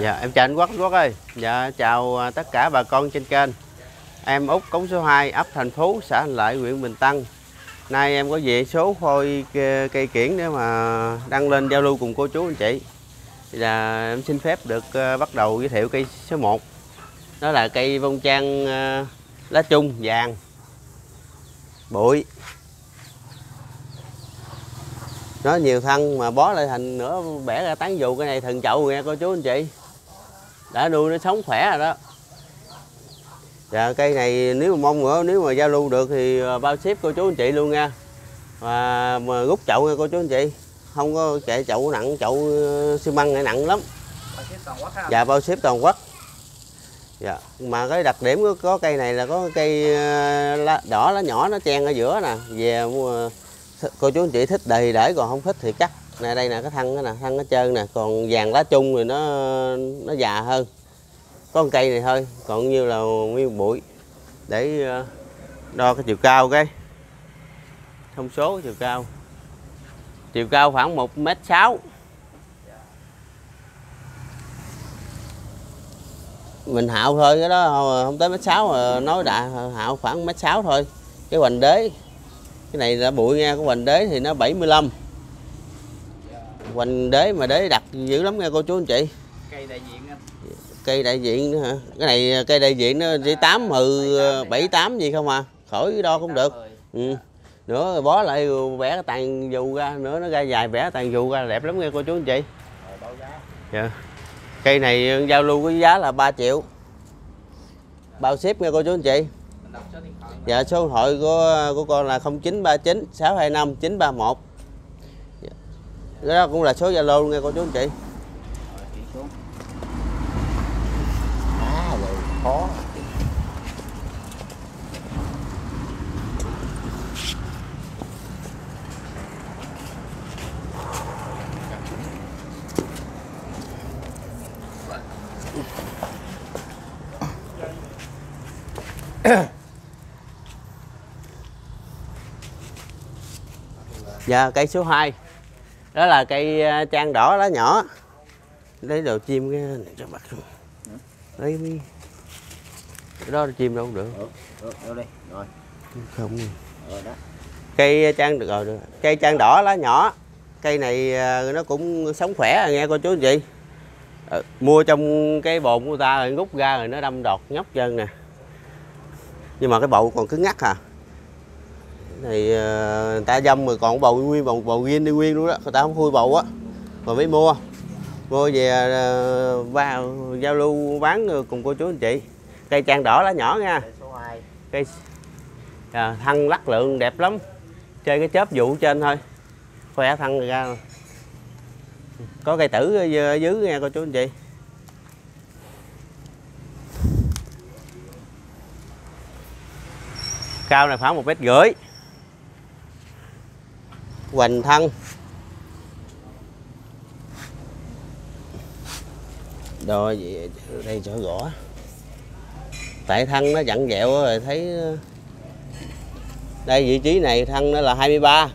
Dạ em chào anh Quốc. Quốc ơi. Dạ chào à, tất cả bà con trên kênh. Em Út Cống số 2 ấp Thành Phú, xã Hành Lợi, huyện Bình Tân. Nay em có về số phôi cây cây kiển để mà đăng lên giao lưu cùng cô chú anh chị. Thì là em xin phép được à, bắt đầu giới thiệu cây số 1 Đó là cây bông trang à, lá chung, vàng, bụi. Nó nhiều thân mà bó lại thành nữa bẻ ra tán dù cái này thần chậu nghe cô chú anh chị đã nuôi nó sống khỏe rồi đó. Dạ cây này nếu mà mong nữa, nếu mà giao lưu được thì à, bao ship cô chú anh chị luôn nha. Và mà rút chậu nha cô chú anh chị. Không có chạy chậu nặng, chậu ờ, xi măng này nặng lắm. Dạ bao ship toàn quốc. Dạ mà cái đặc điểm của có cây này là có cây ờ, lá, đỏ, lá nhỏ nó chen ở giữa nè. Về mua ờ, cô chú anh chị thích đầy để còn không thích thì cắt nè, đây nè, cái thân đó nè, thân nó trơn nè. Còn vàng lá chung thì nó nó già hơn. Có con cây này thôi, còn như là nguyên bụi. Để ờ, đo cái chiều cao cái. Thông số chiều cao. Chiều cao khoảng một mét sáu. Mình hạo thôi cái đó, không tới mét sáu mà nói đã hạo khoảng mét sáu thôi. Cái hoành đế. Cái này là bụi nha cái hoành đế thì nó 75 hoành đế mà đế đặt dữ lắm nha cô chú anh chị. Cây đại diện anh cây đại diện nữa hả? Cái này cây đại diện nó chỉ tám mừ bảy tám gì không à? Khỏi đo cũng được. ừ. nữa bó lại vẽ cái tàn dù ra nữa nó ra dài vẽ tàn dù ra đẹp lắm nha cô chú anh chị. Dạ. cây này giao lưu với giá là 3 triệu. Bao ship nha cô chú anh chị. Dạ số điện thoại của của con là 0939 625 931. Cái đó cũng là số Zalo luôn nha cô chú anh chị. à rồi khó Dạ cây số 2. Đó là cây ờ, trang đỏ lá nhỏ. Lấy đồ chim cái này cho bắt. Lấy cái đó chim đâu được. ừ đi rồi Không. rồi đó Cây trang được rồi được. Cây trang đỏ lá nhỏ. Cây này ờ, nó cũng sống khỏe nghe cô chú anh chị. Ờ, mua trong cái bồn của ta rồi rút ra rồi nó đâm đọt nhóc chân nè. Nhưng mà cái bầu còn cứng ngắc à. Thì ờ, người ta dông rồi còn bầu nguyên bầu bầu riêng đi nguyên luôn đó. Người ta không khui bầu á. Mà mới mua mua về ờ, ba giao lưu bán cùng cô chú anh chị. Cây trang đỏ lá nhỏ nha. Cây số 2 cây à, thân lắc lượng đẹp lắm. Chơi cái chớp vụ trên thôi. Khoe thân ra. Có cây tử ở ở dưới nha cô chú anh chị. Cao này khoảng một mét rưỡi hoành thân. Đo gì, đây chỗ gõ. Tại thân nó dặn dẹo rồi thấy ờ, đây vị trí này thân nó là 23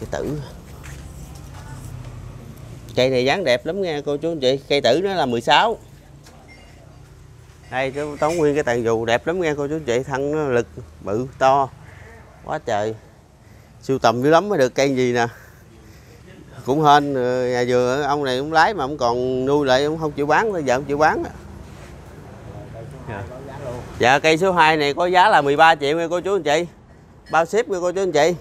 cây tử. Cây này dáng đẹp lắm nghe, cô chú anh chị. Cây tử nó là 16 đây cái tống nguyên cái tàn dù đẹp lắm nha cô chú anh chị thân nó lực bự to quá trời. Sưu tầm dữ lắm mới được cây gì nè. Cũng hên ờ, nhà vườn ông này cũng lái mà ông còn nuôi lại ông không chịu bán bây giờ không chịu bán á. cây số 2 báo giá luôn dạ cây số 2 này có giá là 13 triệu nha cô chú anh chị. Bao ship nha cô chú anh chị.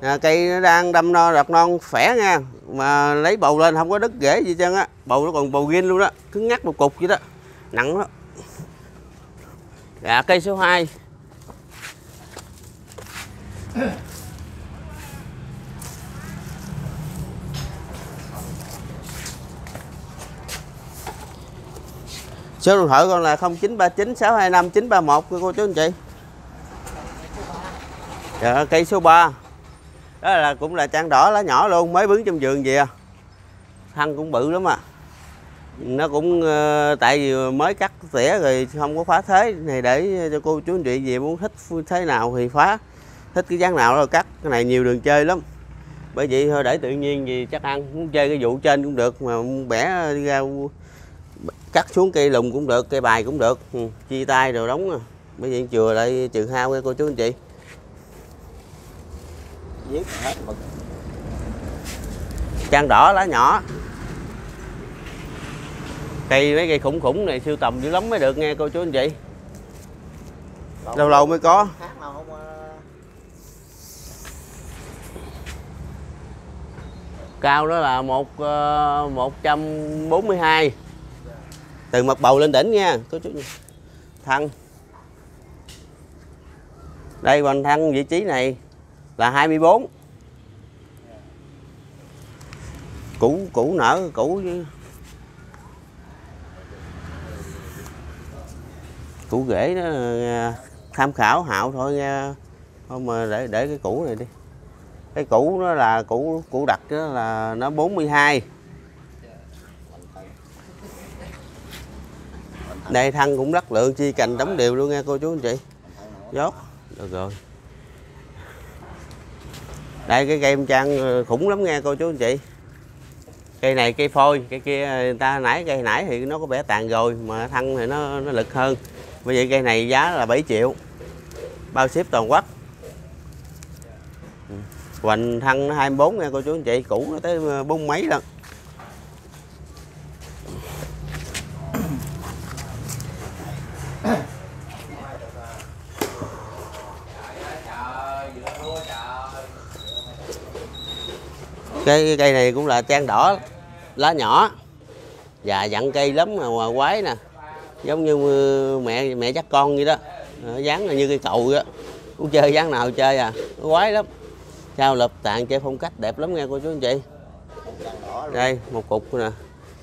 À, cây nó đang đâm no đọt non khỏe nha mà lấy bầu lên không có đứt rễ gì trơn á. Bầu nó còn bầu riêng luôn đó. Cứng ngắc một cục vậy đó. Nặng đó dạ cây số 2 số điện thoại con là 0939 625 931 của cô chú anh chị. Dạ, cây số 3 đó là cũng là trang đỏ lá nhỏ luôn mới bứng trong vườn về thân à. cũng bự lắm à nó cũng ờ, tại vì mới cắt tỉa rồi không có phá thế. Này để cho cô chú anh chị về muốn thích thế nào thì phá. Thích cái dáng nào rồi cắt. Cái này nhiều đường chơi lắm. Bởi vậy thôi để tự nhiên gì chắc ăn. Muốn chơi cái vụ trên cũng được mà bẻ ra cắt xuống cây lùng cũng được cây bài cũng được. Ừ, chia tay rồi đóng à. bởi vậy chừa lại trừ hao nghe cô chú anh chị. Hết trang đỏ lá nhỏ cây mấy cây khủng khủng này siêu tầm dữ lắm mới được nghe cô chú anh chị. Lâu lâu mới có. Không ờ, cao đó là một ờ, một trăm bốn mươi hai. Từ mặt bầu lên đỉnh nha cô chú thăng. Đây hoành thăng vị trí này là 24 củ củ nở củ chứ củ rễ đó ờ, tham khảo, hạo thôi nha. Không mà để để cái củ này đi. Cái củ nó là củ củ đặc đó là nó 42 đây thân cũng rất lượng, chi cành đóng đều luôn nha, cô chú anh chị. Dốt. Được rồi. Đây, cái cây em trang ờ, khủng lắm nha, cô chú anh chị. Cây này, cây phôi, cây kia, người ta nãy, cây nãy thì nó có vẻ tàn rồi, mà thân thì nó nó lực hơn bởi vậy cây này giá là 7 triệu. Bao ship toàn quốc. Ừ. Hoành thân nó 24 nha, cô chú anh chị. Cũ nó tới ờ, bốn mấy lần. Cái, cây này cũng là trang đỏ, lá nhỏ. Và dặn cây lắm mà mà quái nè giống như ờ, mẹ mẹ dắt con vậy đó. Dán dáng là như cây cầu vậy đó. Cũng chơi dáng nào chơi à? Nó quái lắm. Sao lập tạng chơi phong cách đẹp lắm nghe cô chú anh chị. Đây, một cục nè.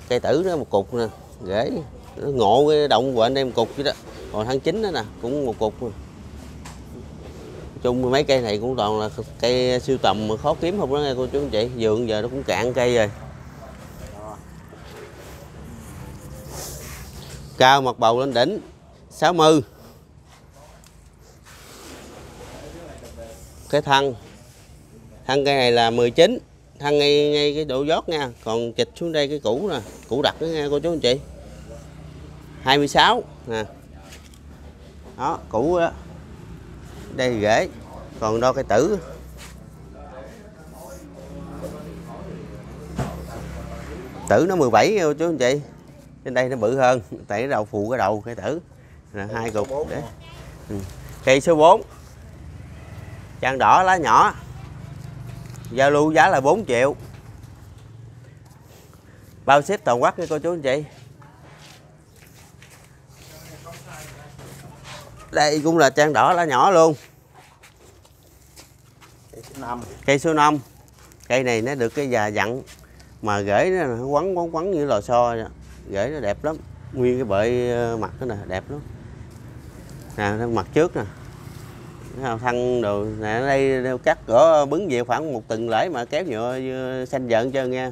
Cây tử đó một cục nè. Rễ nó ngộ cái động của anh em một cục vậy đó. Còn tháng 9 đó nè, cũng một cục nè. chung mấy cây này cũng toàn là cây siêu tầm mà khó kiếm không đó nghe cô chú anh chị. Vườn giờ nó cũng cạn cây rồi. Cao mặt bầu lên đỉnh 60 cái thân thân cây này là 19 thân ngay ngay cái độ giót nha, còn chịch xuống đây cái cũ nè cũ đặt đó nha cô chú anh chị. 26 nè. Đó cũ đó đây rễ, còn đo cái tử. Tử nó 17 nha cô chú anh chị trên đây nó bự hơn tại cái đầu phụ cái đầu cái tử. Là hai cục để. ừ. cây số 4 trang đỏ lá nhỏ. Giao lưu giá là 4 triệu. Bao ship toàn quốc nha cô chú anh chị. Đây cũng là trang đỏ lá nhỏ luôn. Cây số năm. Cây số 5 cây này nó được cái già dặn mà nó nó quấn quấn quấn như lò xo vậy rễ nó đẹp lắm. Nguyên cái bệ ờ, mặt đó nè đẹp lắm. Nè mặt trước nè. Thấy thân đồ nè ở đây cắt cỡ bứng về khoảng một tuần lễ mà kéo nhựa xanh giận cho nghe.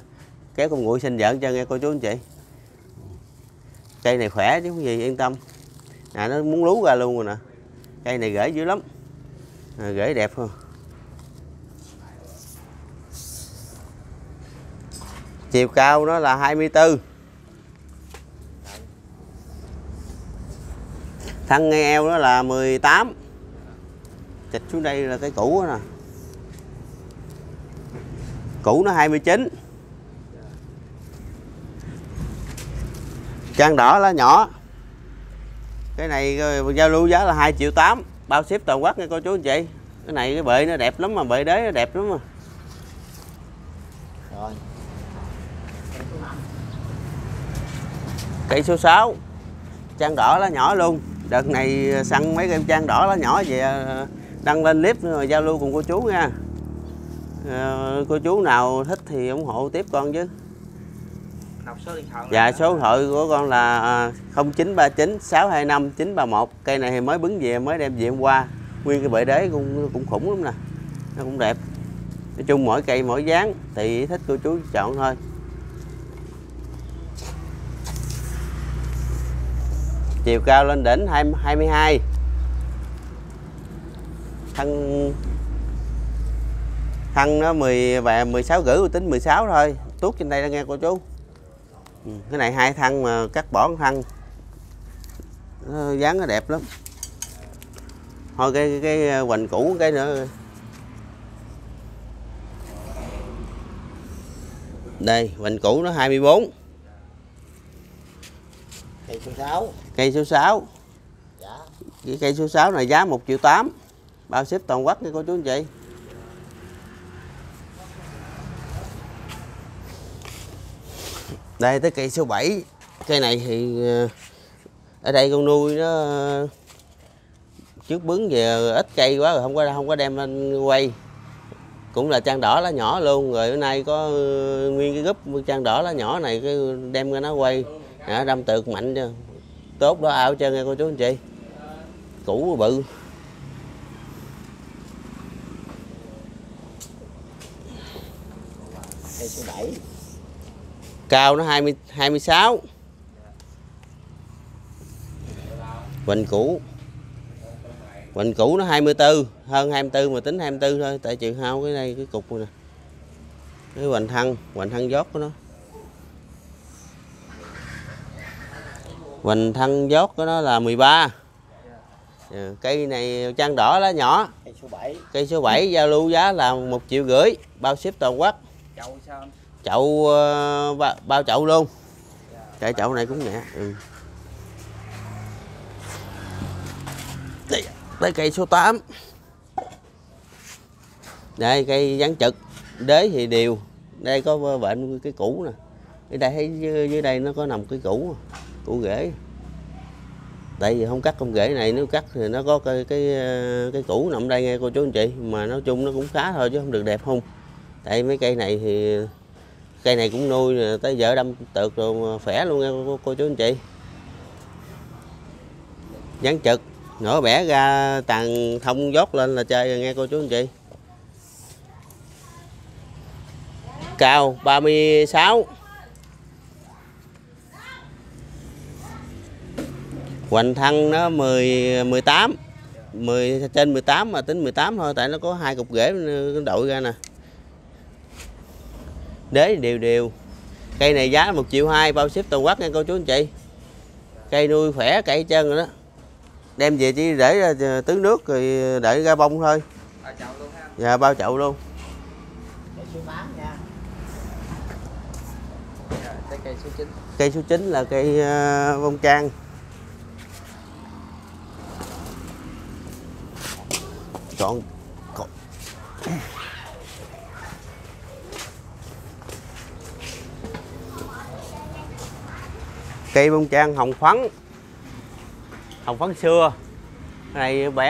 Kéo con nguội xanh giận cho nghe cô chú anh chị. Cây này khỏe chứ không gì yên tâm. Nè nó muốn lú ra luôn rồi nè. Cây này rễ dữ lắm. À, rễ đẹp không chiều cao nó là 24 thân ngay eo nó là 18 chịch xuống đây là cái cũ nè. Cũ nó 29 trang đỏ lá nhỏ. Cái này giao lưu giá là 2 triệu 8 bao ship toàn quốc nha cô chú anh chị. Cái này cái bệ nó đẹp lắm mà bệ đế nó đẹp lắm mà. Rồi. Cây số 6 trang đỏ lá nhỏ luôn đợt này săn mấy cây trang đỏ lá nhỏ về ờ, đăng lên clip rồi giao lưu cùng cô chú nha. Ờ, cô chú nào thích thì ủng hộ tiếp con chứ. Đọc số điện thoại Dạ số điện thoại của con là à, 0939 625 931 Cây này thì mới bứng về mới đem về hôm qua. Nguyên cái bệ đế cũng cũng khủng lắm nè. Nó cũng đẹp. Nói chung mỗi cây mỗi dáng Thì thích cô chú chọn thôi Chiều cao lên đỉnh 22 Thân thân nó 10 và 16 rưỡi tính 16 thôi. Tuốt trên đây đó nghe cô chú. Ừ, cái này hai thân mà cắt bỏ một thân. Nó dáng nó đẹp lắm. Thôi cái cái, cái hoành cũ cái nữa. Đây hoành cũ nó 24 cây số 6 cây số 6 dạ. Cái cây số 6 này giá 1 triệu 8 bao ship toàn quốc nha cô chú anh chị. Đây tới cây số 7 cây này thì ờ, ở đây con nuôi nó trước bứng về ít cây quá rồi không có không có đem lên quay. Cũng là trang đỏ lá nhỏ luôn. Rồi bữa nay có nguyên cái gúp trang đỏ lá nhỏ này cái đem ra nó quay à, đâm tược mạnh chứ tốt đó ao chân nghe cô chú anh chị. Cũ bự. Cao nó 20 26 Hoành cũ Hoành cũ nó 24 Hơn 24 mà tính 24 thôi Tại chịu hao cái này cái cục này nè. Cái hoành thân Hoành thân giót của nó. Hoành thân giót của nó là 13 Ờ, Cây này trang đỏ lá nhỏ. Cây số 7 Cây số 7 giao lưu giá là 1 triệu rưỡi Bao ship toàn quốc. Chậu sao chậu ờ, ba, bao chậu luôn. Cái chậu này cũng nhẹ ừ. đây, đây cây số 8 đây cây dán trực đế thì đều. Đây có bệnh cái cũ nè. Ở đây thấy dưới, dưới đây nó có nằm cái cũ củ rễ tại vì không cắt con rễ này nếu cắt thì nó có cái cái ờ, cái củ nằm đây nghe cô chú anh chị mà nói chung nó cũng khá thôi chứ không được đẹp không tại mấy cây này thì cây này cũng nuôi tới giờ đâm tược rồi khỏe luôn nghe cô, cô chú anh chị. Dán trực nổ bẻ ra tàn thông dốt lên là chơi rồi nghe cô chú anh chị. Cao 36 hoành thăng nó 10 18 10 trên 18 mà tính 18 thôi, tại nó có hai cục ghế đội ra nè. Đế đều đều. Cây này giá một triệu hai, bao ship toàn quốc nha cô chú anh chị. Cây nuôi khỏe, cây chân rồi đó. Đem về chỉ để ra tưới nước rồi để ra bông thôi. Ở chậu luôn ha và bao chậu luôn. Cây số 9 là cây ờ, bông trang chọn. Cây bông trang hồng phấn hồng phấn xưa. Cái này bẻ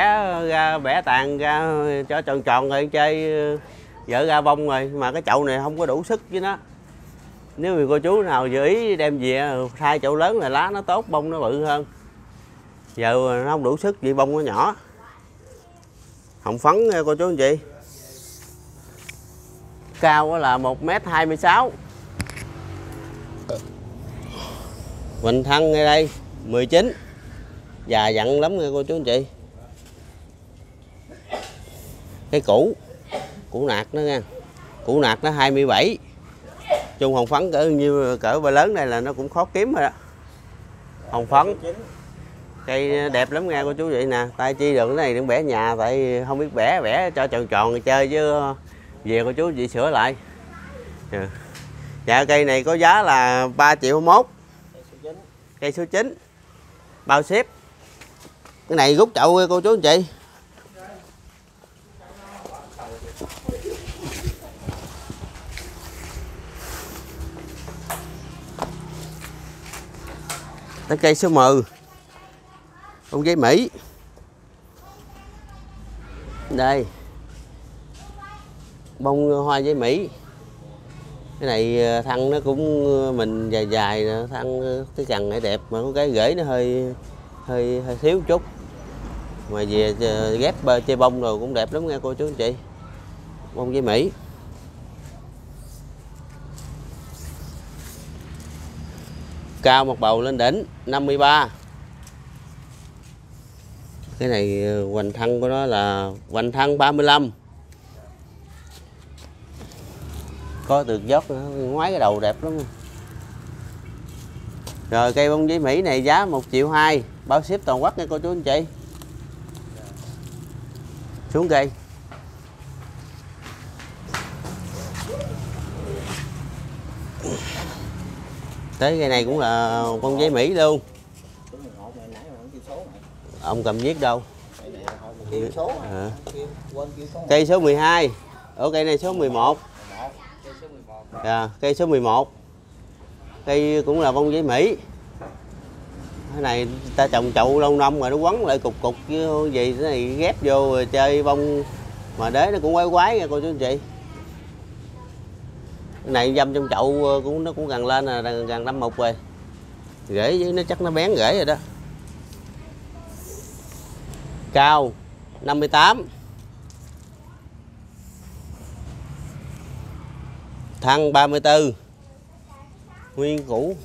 ra, bẻ tàn ra cho tròn tròn rồi chơi dở ra bông rồi. Mà cái chậu này không có đủ sức với nó. Nếu mà cô chú nào dự ý đem về thay chậu lớn là lá nó tốt, bông nó bự hơn. Giờ nó không đủ sức vì bông nó nhỏ hồng phấn nha cô chú anh chị. Cao là một m hai mươi sáu. Thân ngay đây 19 Già dặn lắm nha, cô chú anh chị. Cái cũ Củ nạc đó nha. Củ nạc nó 27 Chung hồng phấn cỡ như cỡ ba lớn này là nó cũng khó kiếm rồi đó. Hồng phấn. Chín cây đẹp lắm nghe cô chú vậy nè. Tay chi được cái này đừng bẻ nhà tại không biết bẻ bẻ cho tròn tròn người chơi chứ. Về cô chú chị sửa lại. Dạ. dạ cây này có giá là 3 triệu mốt. Cây số 9 bao xếp, cái này rút chậu cô chú anh chị. Tới cây số 10 con giấy Mỹ. Đây. Bông hoa giấy Mỹ. Cái này ờ, thân nó cũng ờ, mình dài dài nè, thân ờ, cái cần này đẹp mà có cái rễ nó hơi hơi hơi thiếu chút. Mà về ghép bơ- chơi bông rồi cũng đẹp lắm nghe cô chú anh chị. Bông giấy Mỹ. Cao một bầu lên đỉnh 53 cái này ờ, hoành thân của nó là hoành thân 35 có được dốc nữa, ngoái cái đầu đẹp lắm. Rồi, cây bông giấy Mỹ này giá 1 triệu 2 bao ship toàn quốc nha cô chú anh chị. Xuống cây. Tới cây này cũng là bông giấy Mỹ luôn số 11 này nãy mà không kêu số này ông cầm viết đâu? Số. À. cây số 12 ở cây này số 11 11 Cây số 11. à, cây số 11 cây cũng là bông giấy Mỹ. Cái này ta trồng chậu lâu năm mà nó quấn lại cục cục chứ gì cái này ghép vô rồi chơi bông. Mà đế nó cũng quái quái nha cô chú anh chị. Cái này dâm trong chậu ờ, cũng nó cũng gần lên là gần, gần năm một rồi. Rễ với nó chắc nó bén rễ rồi đó cao 58 thăng 34 nguyên cũ.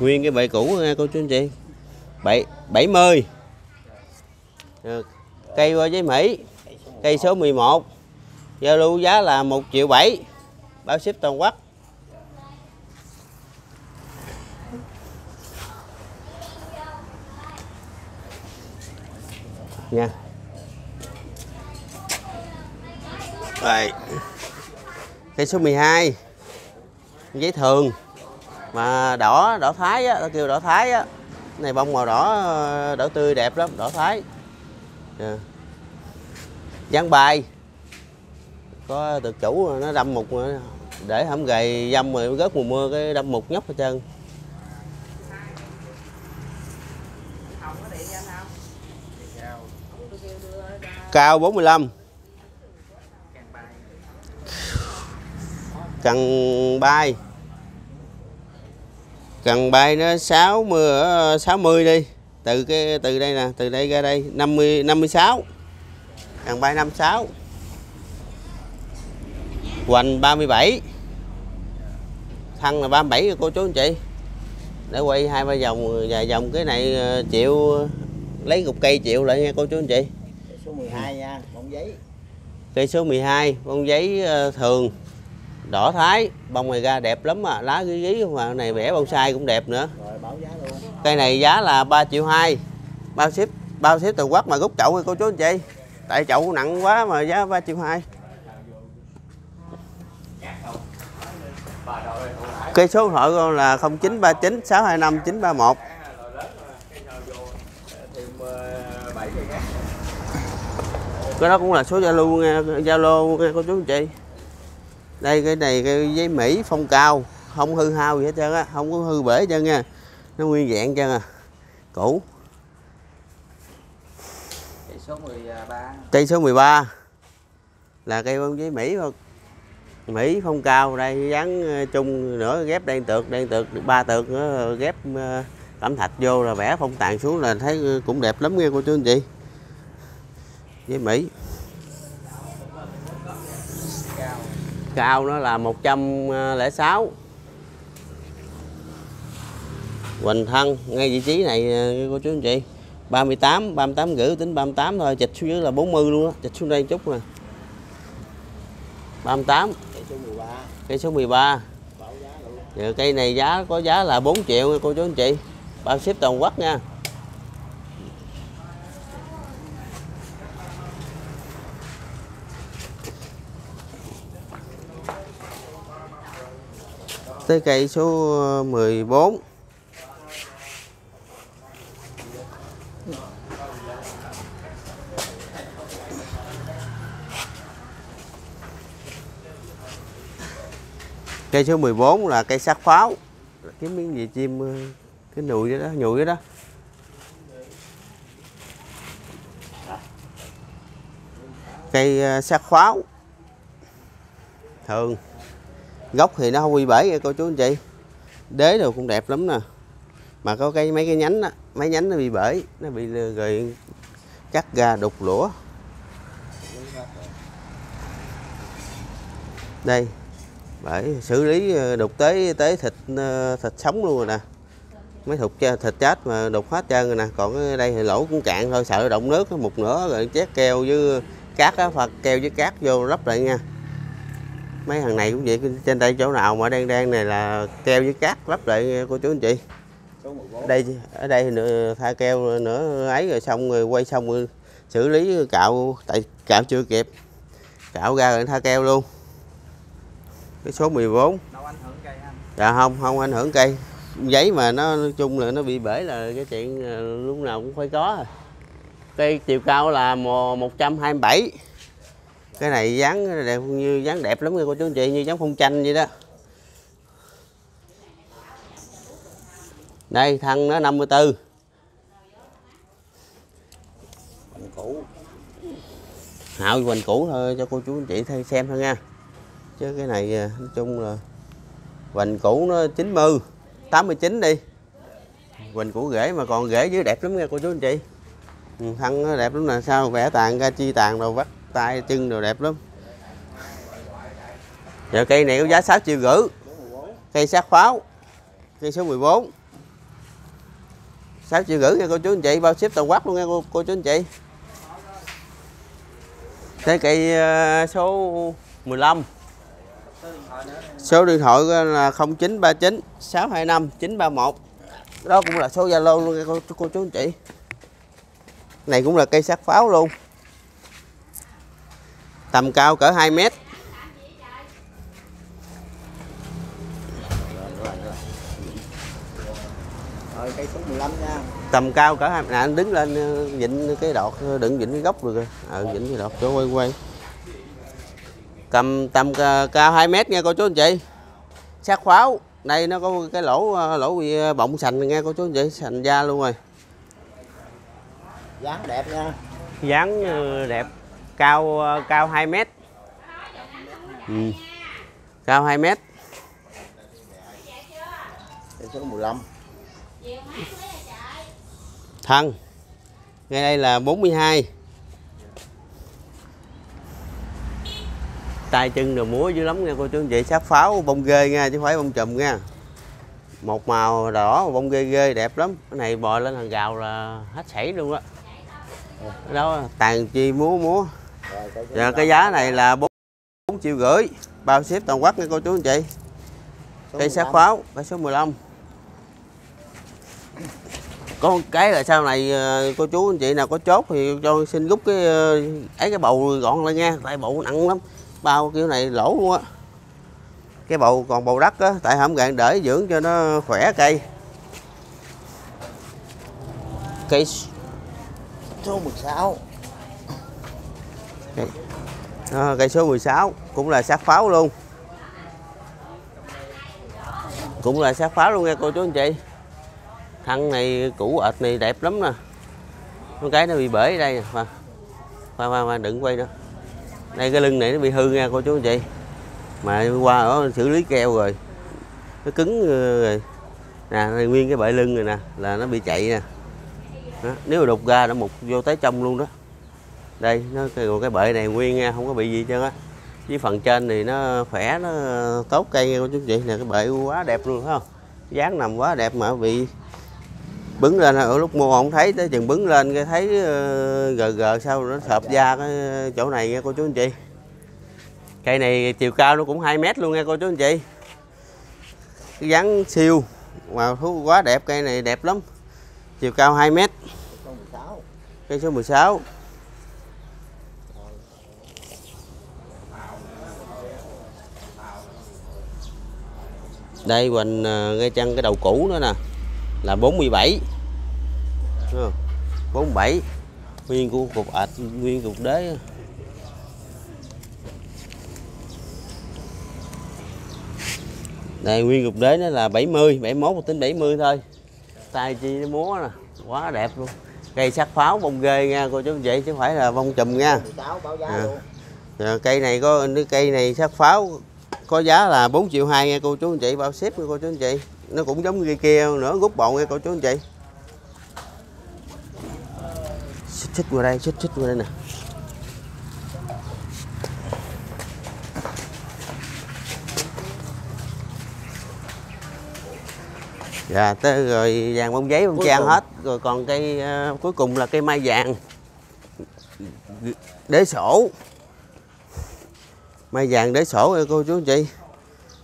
Nguyên cái bệ cũ nha cô chú anh chị. Bảy bảy mươi. Được. cây qua giấy Mỹ. Cây số 11 giao lưu giá là 1 triệu 7 bao ship toàn quốc. Nha. Đây. Cây số 12 Giấy thường. Mà đỏ, đỏ thái á, tao kêu đỏ thái á. Này bông màu đỏ, ờ, đỏ tươi đẹp lắm, đỏ thái. Nè. Gián bài. Có được chủ nó đâm một Để không gầy dâm rồi rớt mùa mưa cái đâm một nhóc hết trơn. Cao 45 cần bay. Cần bay nó 60 60 đi. Từ cái, từ đây nè, từ đây ra đây 50 56 cần bay 56 hoành 37 thân là 37 cô chú anh chị. Để quay hai ba vòng, vài vòng cái này ờ, chịu, lấy cục cây chịu lại nha, cô chú anh chị số 12 nha bông giấy. Cây số 12 bông giấy ờ, thường. Đỏ thái bông này ra đẹp lắm à lá gí gí mà này vẽ bonsai cũng đẹp nữa. Rồi báo giá luôn. Cây này giá là 3 triệu 2 bao ship bao ship toàn quốc mà rút chậu hay cô chú anh chị tại chậu nặng quá mà giá 3 triệu 2 cây số điện thoại là 0939 625 931 cái đó cũng là số zalo nha zalo nha cô chú anh chị. Đây cái này cái giấy mỹ phong cao không hư hao gì hết trơn á không có hư bể trơn nha. Nó nguyên vẹn trơn à cũ. Cây số 13. cây số 13 là cây bông giấy mỹ thôi mỹ phong cao đây dán ờ, chung nữa ghép đen tược đen tược ba tược nữa ghép ờ, cẩm thạch vô là vẽ phong tàn xuống là thấy cũng đẹp lắm nha cô chú anh chị giấy mỹ. Cao. nó là 106 Hoành thân ngay vị trí này ờ, cô chú anh chị. 38 38 rưỡi tính 38 thôi chịch xuống dưới là 40 luôn á chịch xuống đây chút nè. 38 cây số 13 cây số 13 báo giá luôn. Giờ cây này giá có giá là 4 triệu nha cô chú anh chị. Bao ship toàn quốc nha tới cây số ờ, 14 cây số 14 là cây sát pháo. Cái miếng gì chim ờ, cái nụi đó, nhụi đó, cây ờ, sát pháo. Thường gốc thì nó không bị bể nha cô chú anh chị. Đế đồ cũng đẹp lắm nè. Mà có cái mấy cái nhánh đó, mấy nhánh nó bị bể nó bị rồi cắt ra đục lũa. Đây bởi xử lý ờ, đục tới tới thịt ờ, thịt sống luôn rồi nè. Mấy thục thịt chết mà đục hết trơn rồi nè. Còn cái đây thì lỗ cũng cạn thôi sợ động nước một nửa rồi chét keo với cát á hoặc keo với cát vô lắp lại nha mấy thằng này cũng vậy trên đây chỗ nào mà đen đen này là keo với cát lắp lại cô chú anh chị. Số 14 đây ở đây nữa tha keo nữa ấy rồi xong rồi quay xong rồi xử lý cạo tại cạo chưa kịp. Cạo ra rồi tha keo luôn. Cái số 14 đâu ảnh hưởng cây anh dạ không không ảnh hưởng cây. Giấy mà nó nói chung là nó bị bể là cái chuyện ờ, lúc nào cũng phải có à. cây chiều cao là mò- 127 cái này dáng đẹp như dáng đẹp lắm nha cô chú anh chị như dáng phong tranh vậy đó. Đây thân nó 54 Bằng cũ hạo hoành cũ thôi cho cô chú anh chị thay xem thôi nha. Chứ cái này à, nói chung là hoành cũ nó 90 89 đi. Hoành cũ rễ mà còn rễ dưới đẹp lắm nha cô chú anh chị. Thân nó đẹp lắm là sao vẽ tàn ra chi tàn đồ vắt tay chân đồ đẹp lắm. Giờ cây này có giá 6 triệu rưỡi. Cây sát pháo. Cây số 14 6 triệu rưỡi nha cô chú anh chị bao ship toàn quốc luôn nha cô, cô chú anh chị. Tới cây ờ, số 15 số điện thoại là 0939 625 931 Đó cũng là số Zalo luôn nha cô, cô chú anh chị. Này cũng là cây sát pháo luôn. Tầm cao cỡ 2 mét. Rồi cây số 15 nha. Tầm cao cỡ hai nè anh đứng lên ờ, vịnh cái đọt ờ, đừng vịnh cái gốc được rồi. Ờ vịnh cái đọt cho quay quay. Cầm tầm ca- cao 2 mét nha cô chú anh chị. Sát pháo đây nó có cái lỗ ờ, lỗ bị bọng sành nghe cô chú anh chị sành da luôn rồi. Dáng đẹp nha. Dáng đẹp cao cao 2 mét. Ừ. cao 2 mét. Số 15 thân. Ngay đây là 42 tay chân đồ múa dữ lắm nha cô chú anh chị. Sát pháo bông ghê nha chứ không phải bông chùm nha. Một màu đỏ bông ghê ghê đẹp lắm. Cái này bò lên hàng gào là hết sảy luôn đó đó tàn chi múa múa 15. cái giá này là 4 triệu rưỡi. Bao ship toàn quốc nha cô chú anh chị. Cây sát 15. pháo cây số 15 có một cái là sau này ờ, cô chú anh chị nào có chốt thì cho xin rút cái ờ, ấy cái bầu gọn lại nha. Tại bầu nặng lắm. Bao kiểu này lỗ luôn á. Cái bầu còn bầu đất á tại không gạn để dưỡng cho nó khỏe cây. Cây số 16 cây, đó, cây số 16 cũng là sát pháo luôn. Cũng là sát pháo luôn nha cô chú anh chị. Thân này cũ ệt này đẹp lắm nè. Con cái nó bị bể đây nè khoa khoa khoa, khoa đừng quay nữa. Đây cái lưng này nó bị hư nha cô chú anh chị. Mà qua ở xử lý keo rồi. Nó cứng ờ, rồi. Nè nguyên cái bệ lưng rồi nè là nó bị chạy nè. Đó. nếu mà đục ra nó mục vô tới trong luôn đó đây nó cái, cái bệ này nguyên nha không có bị gì hết trơn á. Với phần trên thì nó khỏe nó tốt cây nha cô chú anh chị. Nè cái bệ quá đẹp luôn phải không? Dáng nằm quá đẹp mà bị bứng lên ở lúc mua không thấy tới chừng bứng lên cái thấy ờ, gờ gờ sau nó sợp da cái chỗ này nha cô chú anh chị. Cây này chiều cao nó cũng 2 mét luôn nha cô chú anh chị. Cái dáng siêu. Mà thú quá đẹp cây này đẹp lắm. Chiều cao 2 mét. Số 16 cây số 16 đây hoành ờ, ngay chân cái đầu cũ nữa nè là 47 Thấy không? 47 nguyên của cục ạch nguyên cục đế. Đây nguyên cục đế nó là 70 71 một tính 70 thôi. Tay chi nó múa nè quá đẹp luôn. Cây sắc pháo bông ghê nha cô chú chị chứ không phải là bông chùm nha. 16 báo giá À. cây này có cái cây này sắc pháo có giá là 4 triệu hai nha cô chú anh chị bao ship nha cô chú anh chị. Nó cũng giống như kia nữa rút bầu nha cô chú anh chị. Xích xích qua đây xích xích qua đây nè. Dạ tới rồi vàng bông giấy bông trang hết. Rồi còn cây ờ, cuối cùng là cây mai vàng. Đế sổ mai vàng để sổ nha cô chú anh chị.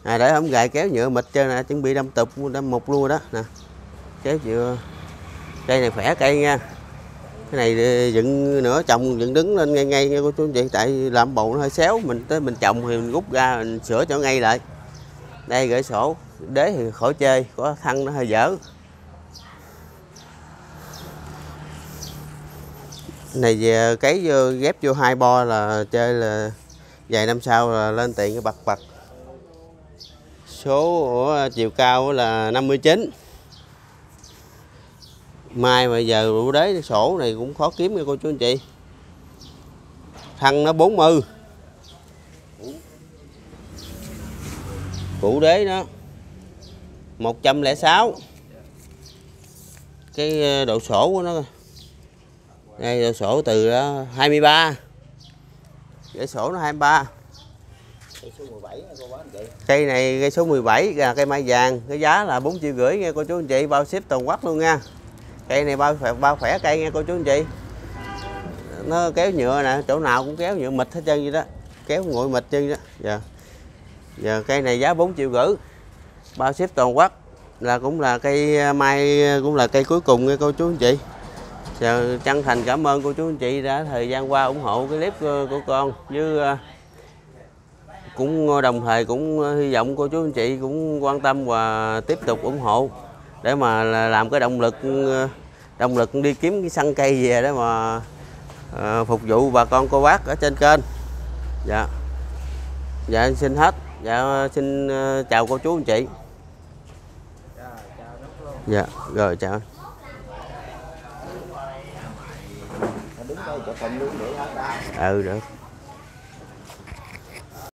À để ống gài kéo nhựa mịt cho nè, chuẩn bị đâm tục đâm một luôn đó. Nè, kéo chưa cây này khỏe cây nha. Cái này ờ, dựng nữa trồng dựng đứng lên ngay ngay nha cô chú anh chị. Tại làm bộ nó hơi xéo, mình tới mình trồng thì mình rút ra, mình sửa cho ngay lại. Đây, gửi sổ. Đế thì khỏi chơi, có thân nó hơi dở. Này về cấy vô ghép vô hai bo là chơi là vài năm sau là lên tiền cái bật bật số của chiều cao là 59 mai mà giờ đủ đế sổ này cũng khó kiếm nha cô chú anh chị. Thân nó 40 củ đế nó 106 cái ờ, độ sổ của nó đây, độ sổ từ ờ, đó 23 cái sổ nó 23 Cây số 17 nha cô anh chị. cây này cây số 17 là cây mai vàng cái giá là 4 triệu rưỡi nha cô chú anh chị bao ship toàn quốc luôn nha. Cây này bao khỏe bao khỏe cây nha cô chú anh chị. Nó kéo nhựa nè chỗ nào cũng kéo nhựa mịt hết trơn vậy đó. Kéo nguội mịt chân đó. Giờ giờ cây này giá 4 triệu rưỡi bao ship toàn quốc là cũng là cây mai cũng là cây cuối cùng nha cô chú anh chị sự chân thành cảm ơn cô chú anh chị đã thời gian qua ủng hộ cái clip ờ, của, con. Với ờ, cũng đồng thời cũng ờ, hy vọng cô chú anh chị cũng quan tâm và tiếp tục ủng hộ để mà làm cái động lực động lực đi kiếm cái săn cây về để mà phục vụ bà con cô bác ở trên kênh. Dạ. Dạ xin hết. Dạ xin chào cô chú anh chị. Dạ, dạ rồi chào cho hết đã. ừ được